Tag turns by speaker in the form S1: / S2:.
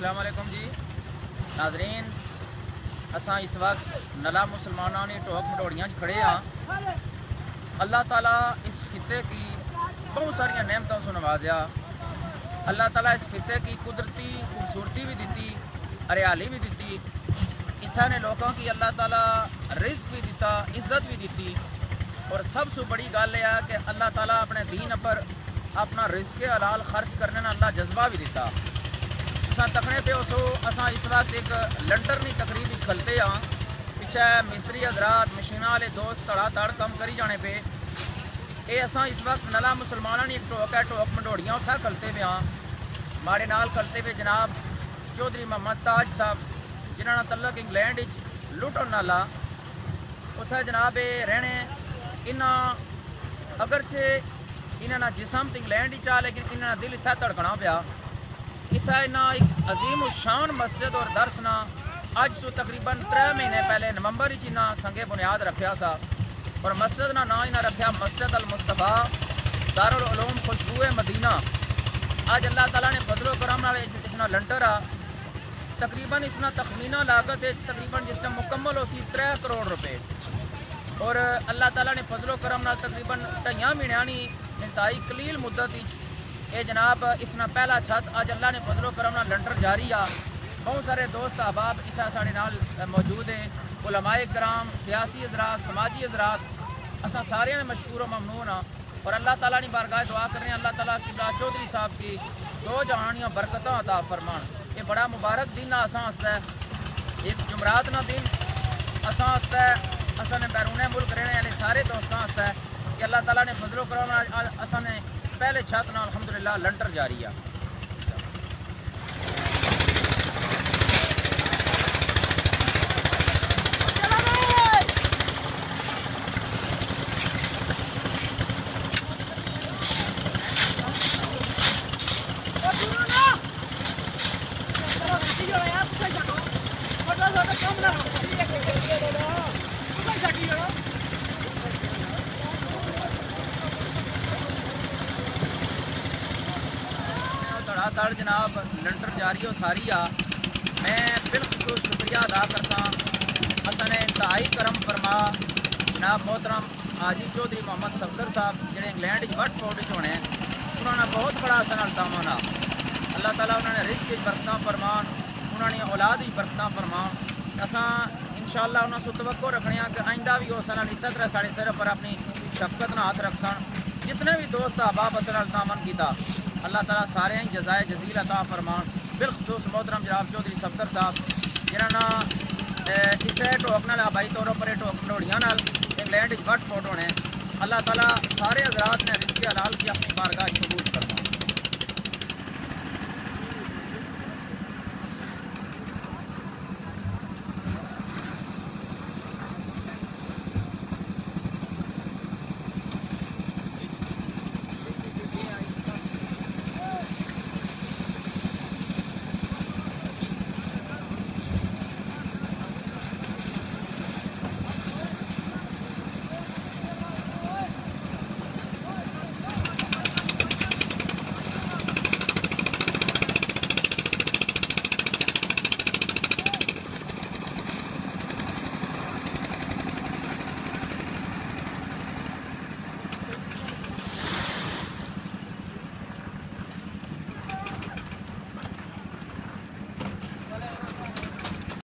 S1: السلام علیکم جی۔ ناظرین، اساں اس وقت نلا مسلمانوں نے ٹوک مڈوڑیاں کھڑے ہاں۔ اللہ تعالیٰ اس خطے کی بہت ساری نعمتوں سے نوازیا۔ اللہ تعالیٰ اس خطے کی قدرتی خوبصورتی بھی دیتی ہریالی بھی دیتی اتھا نے لوگوں کی اللہ تعالیٰ رزق بھی دیتا عزت بھی دیتی اور سب سے بڑی گل یہ کہ اللہ تعالیٰ اپنے دین پر اپنا رزق حلال خرچ کرنے اللہ جذبہ بھی دیتا اساں تکنے پہ اسو اساں اس وقت ایک لنڈر نہیں تقریب کھلتے ہاں پیچھے مستری حضرات مشینہ والے دوست تڑا تڑ کم کری جانے پہ اے اساں اس وقت نلا مسلمانوں نے ایک ٹوک ہے ٹوک منڈوڑیاں اتھا کھلتے پہ ہاں ماڑے نال کھلتے پہ جناب چودھری محمد تاج صاحب جنہوں نے تعلق انگلینڈ لٹو نالا اتھا جناب اے رہنے انہاں اگرچہ انہاں جسم تو انگلینڈ ہی چاہ لیکن انہاں دل اتھا تڑکنا پیا اتھا انہاں ایک عظیم الشان مسجد اور درس نہ اج سو تقریباً ترے مہینے پہلے نومبر ہی انہاں سنگے بنیاد رکھیا سا اور مسجد نہ نام انہاں رکھیا مسجد المصطفیٰ دارالعلوم خوشبو مدینہ اج اللہ تعالیٰ نے فضل و کرم نال اس نہ لنٹر آ تقریباً اس نہ تخمینہ لاگت ہے تقریباً جس نے مکمل ہو سی ترے کروڑ روپے اور اللہ تعالیٰ نے فضل و کرم نال تقریباً ٹھائیاں مہینیاں انتہائی قلیل مدت اے جناب، اس نہ پہلا چھت اج اللہ نے فضل و کرم نال لنٹر جاری آ۔ بہت سارے دوست احباب اتنا سارے نال موجود ہیں۔ علماء کرام، سیاسی حضرات، سماجی حضرات، اساں سارے نے مشکور و ممنون ہاں اور اللہ تعالیٰ نے بارگاہ دعا کر رہے ہیں، اللہ تعالیٰ کی چودھری صاحب کی دو جہانیاں برکتاں عطا فرمان یہ بڑا مبارک دن اساں ہے ایک جمعرات نہ دن اساں ہے اساں نے بیرون ملک رہنے والے سارے دوستاں ہے کہ اللہ تعالیٰ نے فضل و کرم اساں نے پہلے چھت نہ الحمدللہ لنٹر جاری ہے۔ تڑا تڑ جناب لنٹر جاری ہو ساری آ، میں بالخصوص شکریہ ادا کرتا اصل نے انتہائی کرم فرما۔ جناب محترم حاجی چودھری محمد صفدر صاحب، جڑے انگلینڈ وٹ فورڈ ہونے انہوں نے بہت بڑا اثر التام ہونا اللہ تعالیٰ انہوں نے رزق برکتاں فرمان انہوں نے اولاد ہی برکتاں فرمان اساں انشاءاللہ انہوں سے توقع رکھنے ہیں کہ آئندہ بھی وہ سنن اسی طرح سارے سر پر اپنی شفقت نہ ہاتھ رکھ سن۔ جتنے بھی دوست احباب اثر التامن کیتا اللہ تعالیٰ سارے ہیں، جزائے جزیل عطا فرمان بالخصوص محترم جناب چودھری صفدر صاحب جنہوں نے اسے ٹوکنا آبائی طور پر ٹوک نوڑیاں نال انگلینڈ وٹ فوٹو نے اللہ تعالیٰ سارے حضرات نے رزق حلال کی اپنی بارگاہ